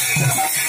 I'm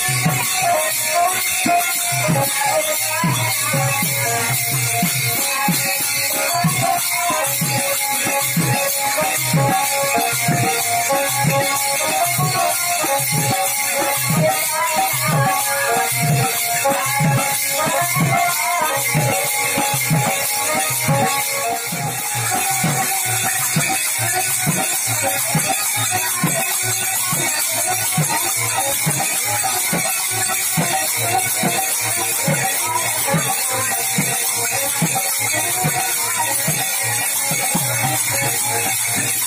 I'm sorry. Yes.